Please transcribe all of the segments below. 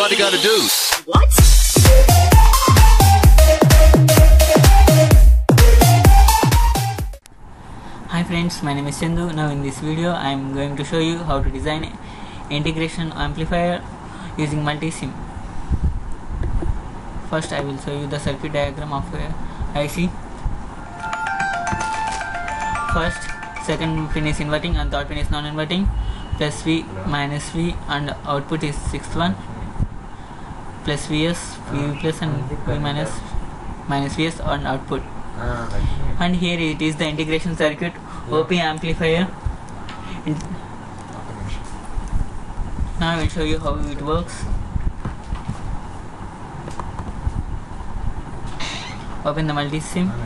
everybody got to do. What? Hi friends, my name is Chandu. Now in this video I am going to show you how to design integration amplifier using Multisim. First I will show you the circuit diagram of a IC. First, second pin is inverting and third pin is non-inverting. Plus V minus V and output is sixth one. Plus Vs, V plus and V minus minus Vs on output. Ah, and here it is the integration circuit op amp amplifier. Now i will show you how it works. Open the Multisim. Ah,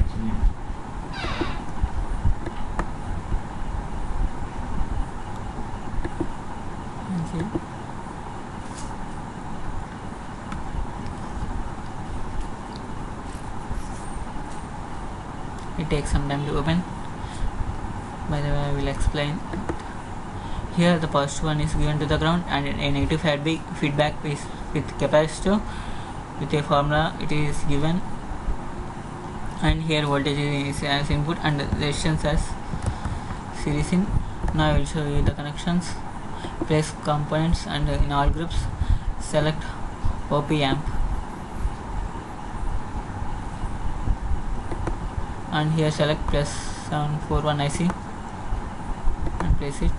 and see. It takes some time to open. By the way I will explain. Here the first one is given to the ground and a negative feedback is with capacitor. With a formula it is given. And here voltage is as input and resistance as series in. Now I will show you the connections. Place components and in all groups select op amp and here select plus 741 IC and place it.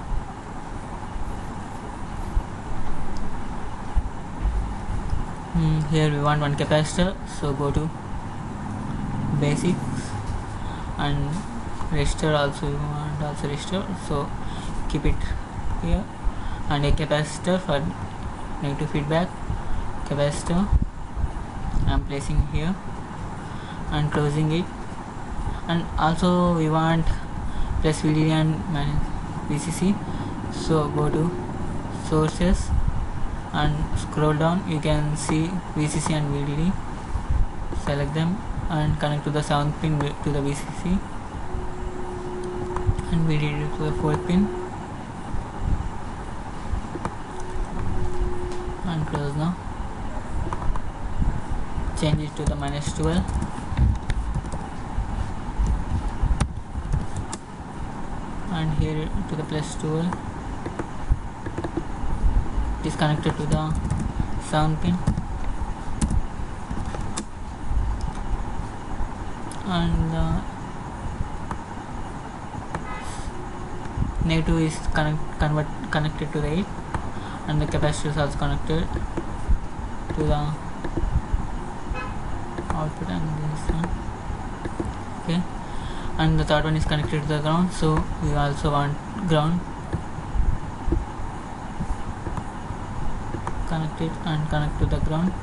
Hmm, here we want one capacitor so go to basics. And resistor also we want also resistor so keep it here. And a capacitor for negative feedback. Capacitor. I am placing here. And closing it and also we want plus VDD and VCC so go to sources and scroll down. You can see VCC and VDD select them and connect to the 7th pin to the VCC and VDD to the 4th pin. And close now. Change it to the minus 12 and here to the plus 12 it is connected to the sound pin. And the negative is connect, convert, connected to the 8 and the capacitor is also connected to the output and this one. Okay and the third one is connected to the ground so we also want ground. Connect it and connect to the ground.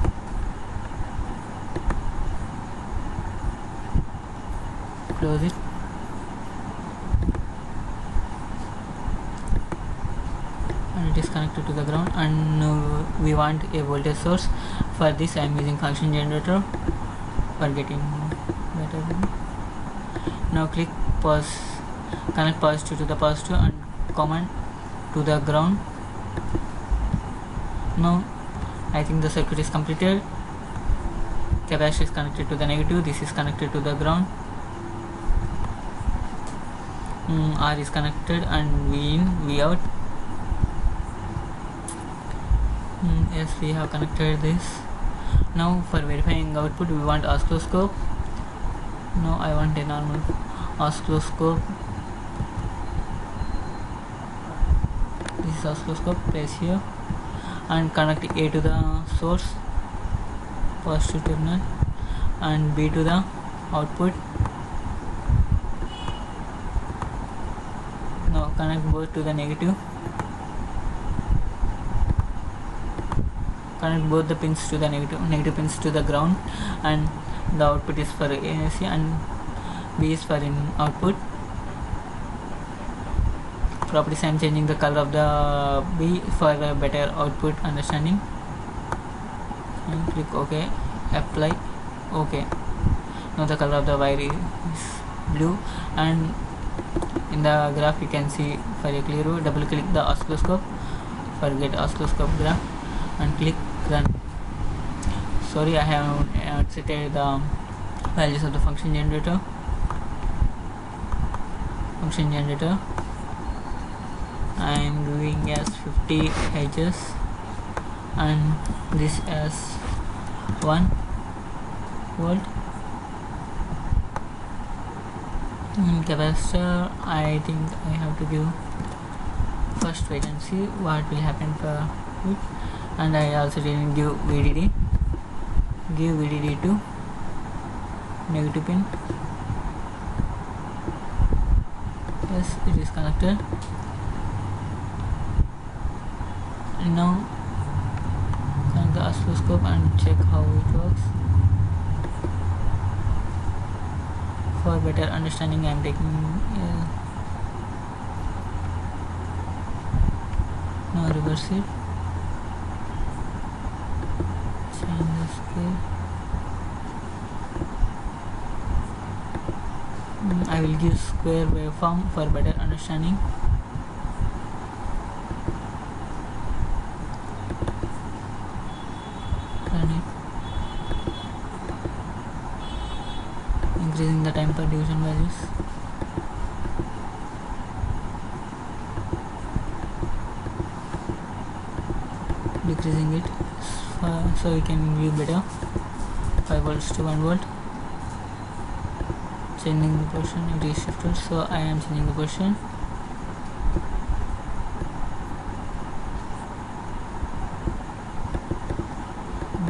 Close it. And it is connected to the ground and uh, we want a voltage source for this. I am using function generator for getting better now click pause. Connect positive to the positive and command to the ground. Now I think the circuit is completed. Capacitor is connected to the negative. This is connected to the ground. Mm, R is connected and V in V out. Mm, yes we have connected this. Now for verifying output we want oscilloscope no I want a normal oscilloscope. This is oscilloscope place here. And connect A to the source. Positive terminal. And B to the output. Now connect both to the negative. Connect both the pins to the negative negative pins to the ground. And the output is for AC and B is for in output properties am changing the color of the B for a better output understanding and click OK apply OK now the color of the wire is blue and in the graph you can see for a clear view double click the oscilloscope for get oscilloscope graph and click run sorry I have set the values of the function generator. Function generator. I am doing as 50 edges and this as 1 volt. In capacitor I think I have to give first wait and see what will happen for it and I also didn't give VDD give VDD to negative pin. Yes it is connected. And now connect the oscilloscope and check how it works. For better understanding I am taking uh, now reverse it change the scale Mm, I will give square waveform for better understanding. Increasing the time per division values. Decreasing it uh, so we can view better. 5 volts to 1 volt. Changing the position of it is shifted. So I am changing the position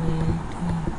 wait uh,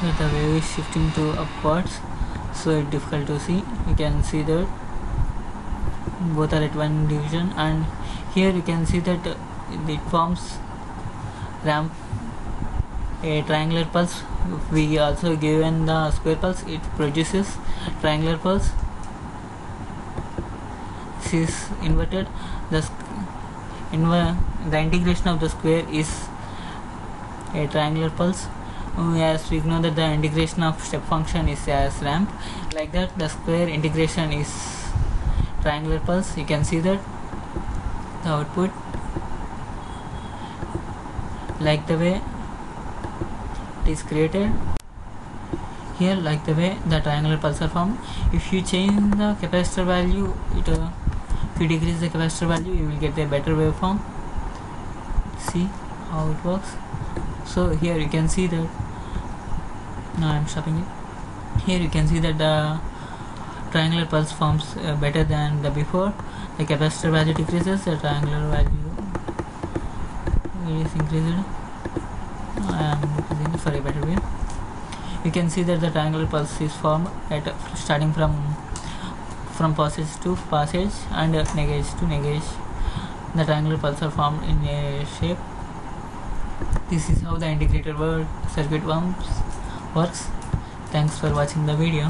Here the wave is shifting to upwards so it's difficult to see. You can see that both are at one division and here you can see that it forms ramp a triangular pulse. We also given the square pulse. It produces triangular pulse. This is inverted. The inver- the integration of the square is a triangular pulse uh, as we know that the integration of step function is as ramp. Like that the square integration is triangular pulse. You can see that. The output. Like the way it is created. Here like the way the triangular pulse are formed. If you change the capacitor value it uh, if you decrease the capacitor value you will get a better waveform. See how it works? So here you can see that now I'm stopping it here you can see that the triangular pulse forms uh, better than the before. The capacitor value decreases the triangular value is increased. I am decreasing for a better way you can see that the triangular pulse is formed at starting from from passage to passage and uh, negage to negage. The triangular pulse are formed in a shape. This is how the integrated world circuit works works thanks for watching the video